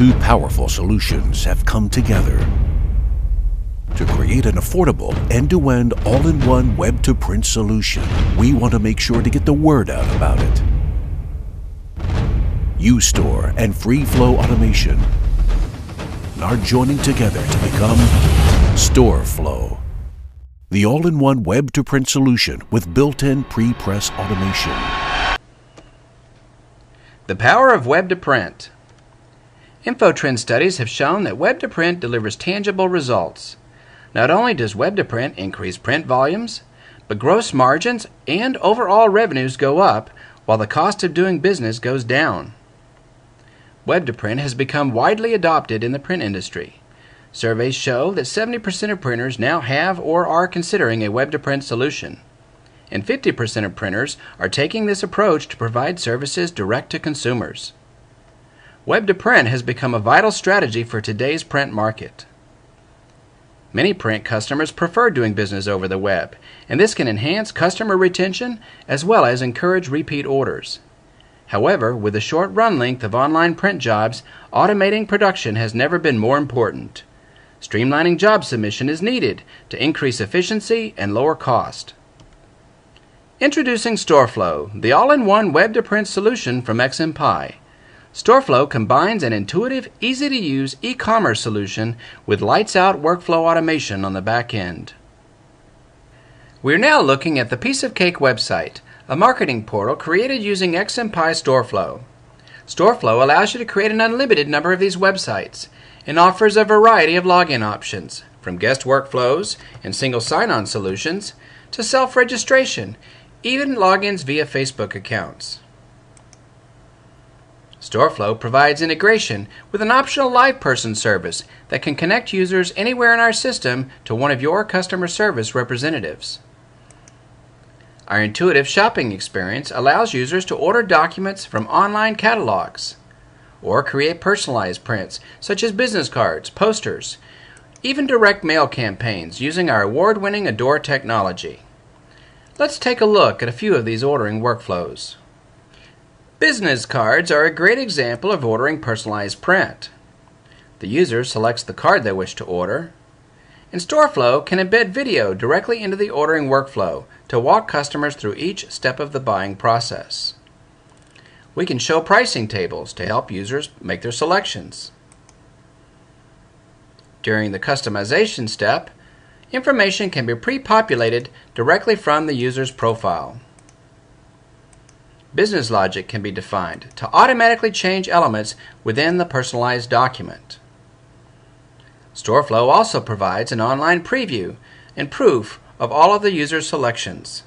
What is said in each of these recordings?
Two powerful solutions have come together to create an affordable end-to-end all-in-one web-to-print solution. We want to make sure to get the word out about it. UStore and FreeFlow Automation are joining together to become StoreFlow, the all-in-one web-to-print solution with built-in pre-press automation. The power of web to print. InfoTrend studies have shown that web to print delivers tangible results. Not only does web to print increase print volumes, but gross margins and overall revenues go up while the cost of doing business goes down. Web to print has become widely adopted in the print industry. Surveys show that 70% of printers now have or are considering a web to print solution, and 50% of printers are taking this approach to provide services direct to consumers. Web to print has become a vital strategy for today's print market. Many print customers prefer doing business over the web, and this can enhance customer retention as well as encourage repeat orders. However, with the short run length of online print jobs, automating production has never been more important. Streamlining job submission is needed to increase efficiency and lower cost. Introducing StoreFlow, the all in one web to print solution from XMPie. StoreFlow combines an intuitive, easy to use e commerce solution with lights out workflow automation on the back end. We are now looking at the Piece of Cake website, a marketing portal created using XMPie StoreFlow. StoreFlow allows you to create an unlimited number of these websites and offers a variety of login options, from guest workflows and single sign on solutions to self registration, even logins via Facebook accounts. StoreFlow provides integration with an optional LivePerson service that can connect users anywhere in our system to one of your customer service representatives. Our intuitive shopping experience allows users to order documents from online catalogs or create personalized prints such as business cards, posters, even direct mail campaigns using our award winning ADOR technology. Let's take a look at a few of these ordering workflows. Business cards are a great example of ordering personalized print. The user selects the card they wish to order, and StoreFlow can embed video directly into the ordering workflow to walk customers through each step of the buying process. We can show pricing tables to help users make their selections. During the customization step, information can be pre populated directly from the user's profile. Business logic can be defined to automatically change elements within the personalized document. StoreFlow also provides an online preview and proof of all of the user's selections.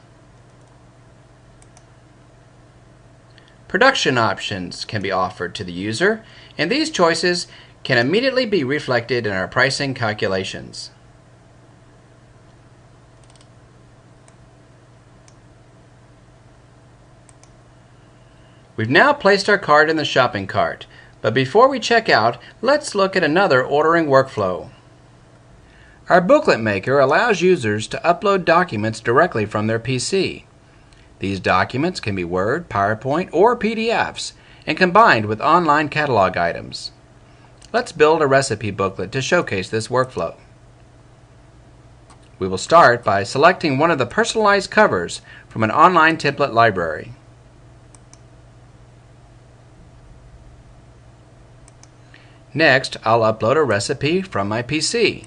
Production options can be offered to the user, and these choices can immediately be reflected in our pricing calculations. We've now placed our card in the shopping cart, but before we check out, let's look at another ordering workflow. Our booklet maker allows users to upload documents directly from their PC. These documents can be Word, PowerPoint, or PDFs and combined with online catalog items. Let's build a recipe booklet to showcase this workflow. We will start by selecting one of the personalized covers from an online template library. Next, I'll upload a recipe from my PC.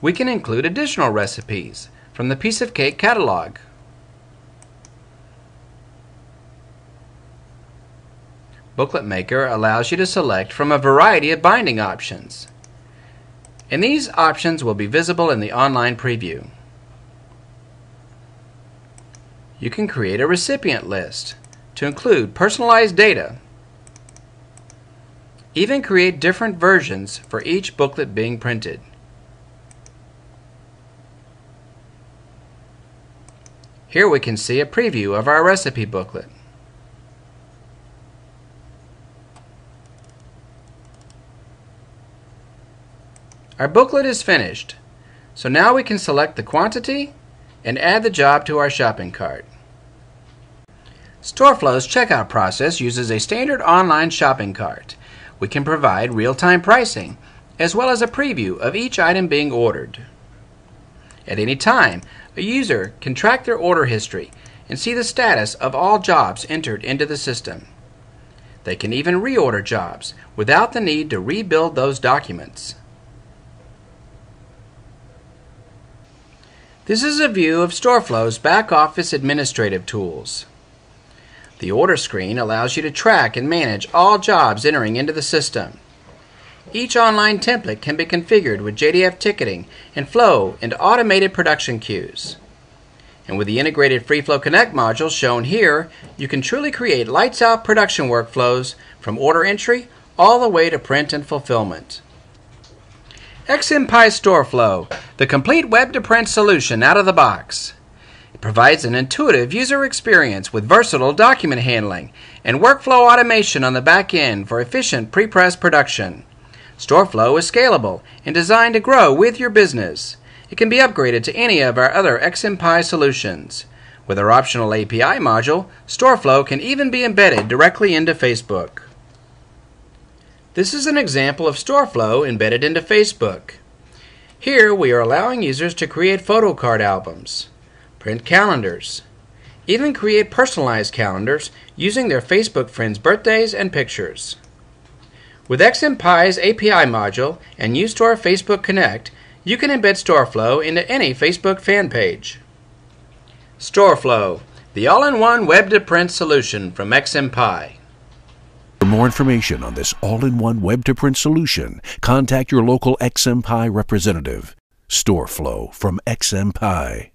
We can include additional recipes from the Piece of Cake catalog. Booklet Maker allows you to select from a variety of binding options. And these options will be visible in the online preview. You can create a recipient list to include personalized data. Even create different versions for each booklet being printed. Here we can see a preview of our recipe booklet. Our booklet is finished, so now we can select the quantity and add the job to our shopping cart. StoreFlow's checkout process uses a standard online shopping cart. We can provide real-time pricing, as well as a preview of each item being ordered. At any time, a user can track their order history and see the status of all jobs entered into the system. They can even reorder jobs without the need to rebuild those documents. This is a view of StoreFlow's back office administrative tools. The order screen allows you to track and manage all jobs entering into the system. Each online template can be configured with JDF ticketing and flow into automated production queues. And with the integrated FreeFlow Connect module shown here, you can truly create lights out production workflows from order entry all the way to print and fulfillment. XMPie StoreFlow, the complete web to print solution out of the box provides an intuitive user experience with versatile document handling and workflow automation on the back end for efficient pre-press production. StoreFlow is scalable and designed to grow with your business. It can be upgraded to any of our other XMPie solutions. With our optional API module, StoreFlow can even be embedded directly into Facebook. This is an example of StoreFlow embedded into Facebook. Here we are allowing users to create photo card albums print calendars, even create personalized calendars using their Facebook friends' birthdays and pictures. With XMPie's API module and UStore Facebook Connect, you can embed StoreFlow into any Facebook fan page. StoreFlow, the all-in-one web-to-print solution from XMPie. For more information on this all-in-one web-to-print solution, contact your local XMPie representative. StoreFlow from XMPie.